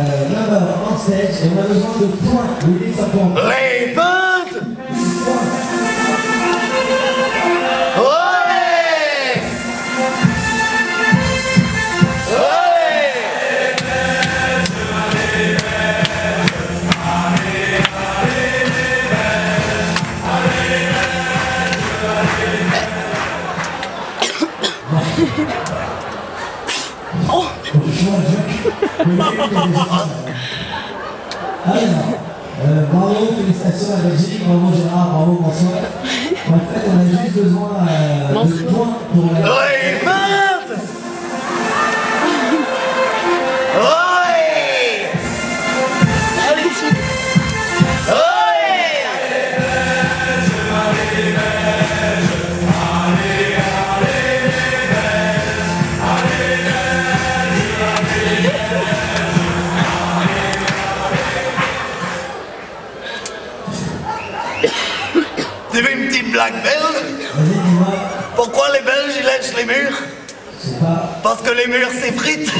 Euh, stage et on a besoin de points. Ça compte Les peintes Ouais Euh, bravo, félicitations à la Belgique, bravo Gérard, bravo bonsoir. En fait, on a juste besoin euh, de points pour la... black belges. Pourquoi les Belges ils lèchent les murs? Parce que les murs s'effritent.